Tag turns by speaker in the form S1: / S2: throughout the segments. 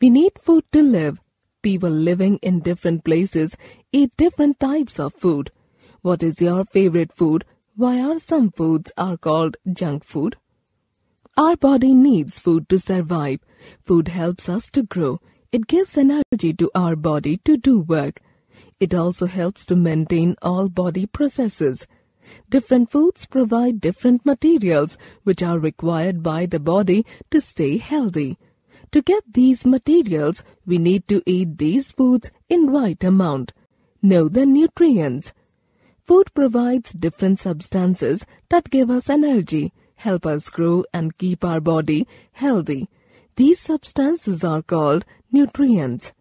S1: We need food to live. People living in different places eat different types of food. What is your favorite food? Why are some foods are called junk food? Our body needs food to survive. Food helps us to grow. It gives energy to our body to do work. It also helps to maintain all body processes. Different foods provide different materials which are required by the body to stay healthy. To get these materials, we need to eat these foods in right amount. Know the nutrients. Food provides different substances that give us energy, help us grow and keep our body healthy. These substances are called nutrients.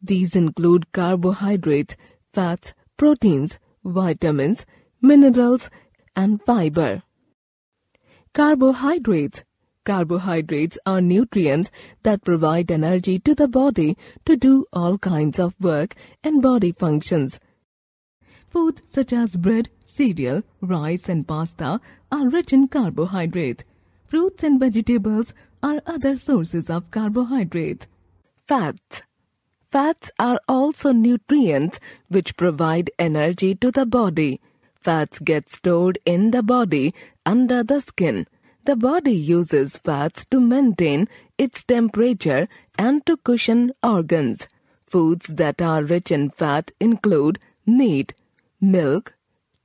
S1: These include carbohydrates, fats, proteins, vitamins, minerals, and fiber. Carbohydrates. Carbohydrates are nutrients that provide energy to the body to do all kinds of work and body functions. Foods such as bread, cereal, rice, and pasta are rich in carbohydrates. Fruits and vegetables are other sources of carbohydrates. Fats. Fats are also nutrients which provide energy to the body. Fats get stored in the body under the skin. The body uses fats to maintain its temperature and to cushion organs. Foods that are rich in fat include meat, milk,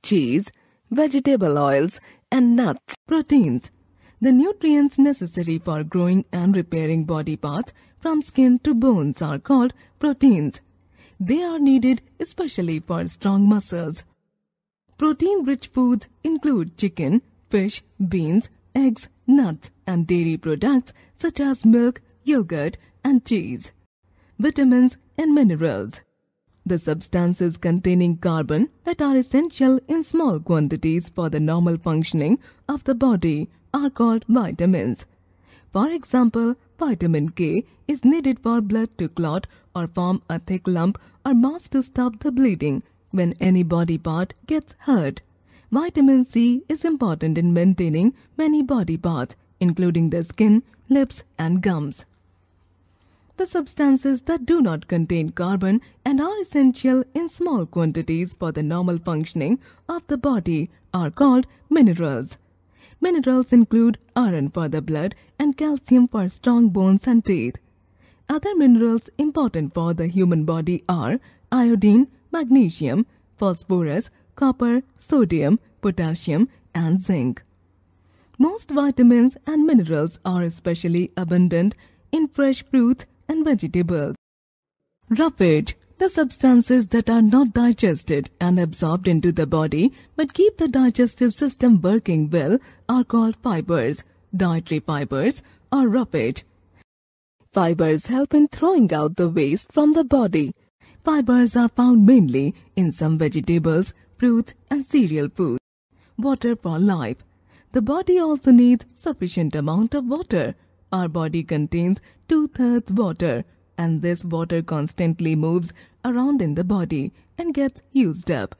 S1: cheese, vegetable oils, and nuts. Proteins. The nutrients necessary for growing and repairing body parts from skin to bones are called proteins. They are needed especially for strong muscles. Protein-rich foods include chicken, fish, beans, eggs, nuts, and dairy products such as milk, yogurt, and cheese. Vitamins and minerals. The substances containing carbon that are essential in small quantities for the normal functioning of the body are called vitamins. For example, vitamin K is needed for blood to clot or form a thick lump or mass to stop the bleeding when any body part gets hurt. Vitamin C is important in maintaining many body parts, including the skin, lips, and gums. The substances that do not contain carbon and are essential in small quantities for the normal functioning of the body are called minerals. Minerals include iron for the blood and calcium for strong bones and teeth. Other minerals important for the human body are iodine, magnesium, phosphorus, copper, sodium, potassium, and zinc. Most vitamins and minerals are especially abundant in fresh fruits and vegetables. Roughage the substances that are not digested and absorbed into the body but keep the digestive system working well are called fibers. Dietary fibers are roughage. Fibers help in throwing out the waste from the body. Fibers are found mainly in some vegetables, fruits, and cereal food. Water for life. The body also needs sufficient amount of water. Our body contains two-thirds water and this water constantly moves around in the body and gets used up.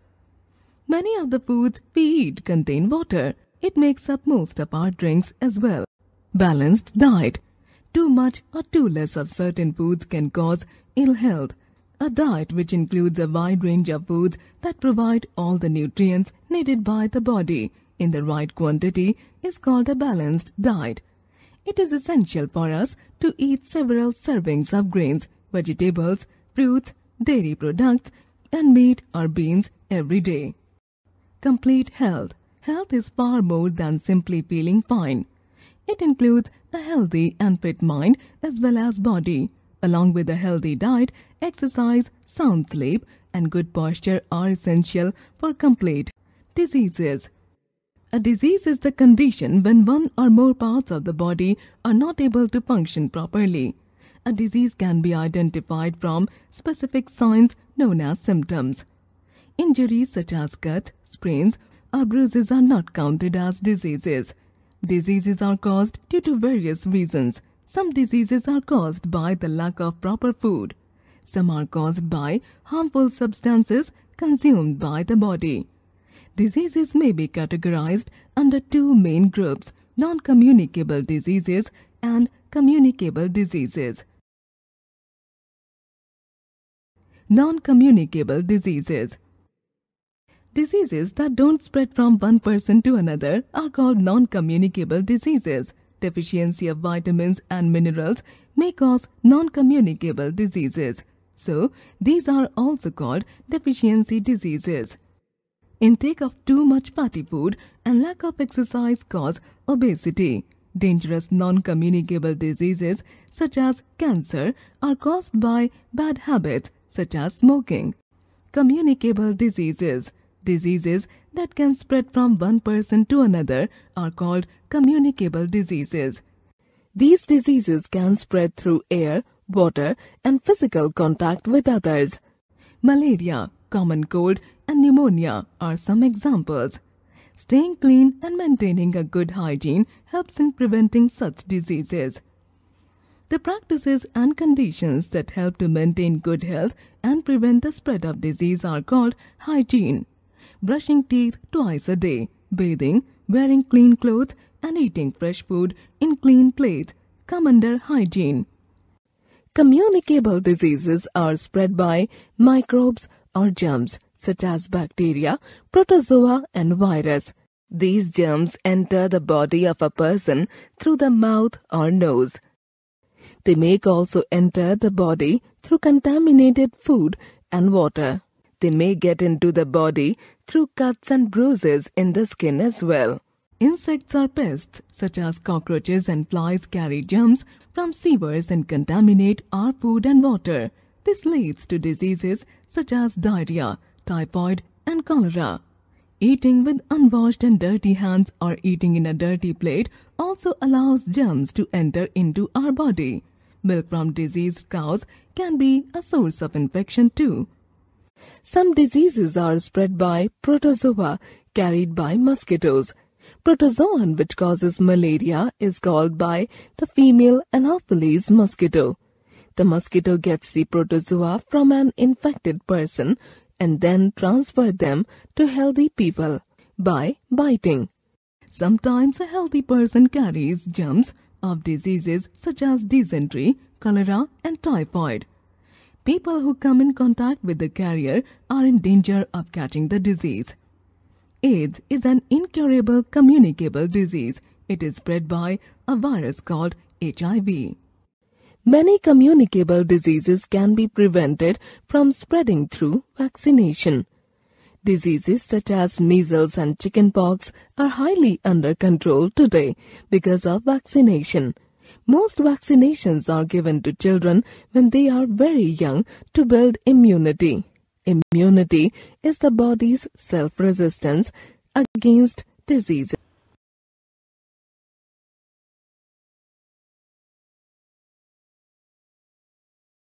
S1: Many of the foods we eat contain water. It makes up most of our drinks as well. Balanced diet. Too much or too less of certain foods can cause ill health. A diet which includes a wide range of foods that provide all the nutrients needed by the body in the right quantity is called a balanced diet. It is essential for us to eat several servings of grains, vegetables, fruits, dairy products, and meat or beans every day. Complete health. Health is far more than simply feeling fine. It includes a healthy and fit mind as well as body. Along with a healthy diet, exercise, sound sleep, and good posture are essential for complete diseases. A disease is the condition when one or more parts of the body are not able to function properly. A disease can be identified from specific signs known as symptoms. Injuries such as cuts, sprains, or bruises are not counted as diseases. Diseases are caused due to various reasons. Some diseases are caused by the lack of proper food. Some are caused by harmful substances consumed by the body. Diseases may be categorized under two main groups, non-communicable diseases and communicable diseases. non-communicable diseases. Diseases that don't spread from one person to another are called non-communicable diseases. Deficiency of vitamins and minerals may cause non-communicable diseases. So, these are also called deficiency diseases. Intake of too much fatty food and lack of exercise cause obesity. Dangerous non-communicable diseases such as cancer are caused by bad habits such as smoking. Communicable diseases Diseases that can spread from one person to another are called communicable diseases. These diseases can spread through air, water, and physical contact with others. Malaria, common cold, and pneumonia are some examples. Staying clean and maintaining a good hygiene helps in preventing such diseases. The practices and conditions that help to maintain good health and prevent the spread of disease are called hygiene brushing teeth twice a day, bathing, wearing clean clothes, and eating fresh food in clean plates come under hygiene. Communicable diseases are spread by microbes or germs such as bacteria, protozoa, and virus. These germs enter the body of a person through the mouth or nose. They may also enter the body through contaminated food and water. They may get into the body through cuts and bruises in the skin as well. Insects or pests such as cockroaches and flies carry germs from sewers and contaminate our food and water. This leads to diseases such as diarrhea, typhoid, and cholera. Eating with unwashed and dirty hands or eating in a dirty plate also allows germs to enter into our body. Milk from diseased cows can be a source of infection too. Some diseases are spread by protozoa carried by mosquitoes. Protozoan which causes malaria is called by the female Anopheles mosquito. The mosquito gets the protozoa from an infected person and then transfer them to healthy people by biting. Sometimes a healthy person carries germs of diseases such as dysentery, cholera and typhoid. People who come in contact with the carrier are in danger of catching the disease. AIDS is an incurable communicable disease. It is spread by a virus called HIV. Many communicable diseases can be prevented from spreading through vaccination. Diseases such as measles and chickenpox are highly under control today because of vaccination. Most vaccinations are given to children when they are very young to build immunity. Immunity is the body's self-resistance against diseases.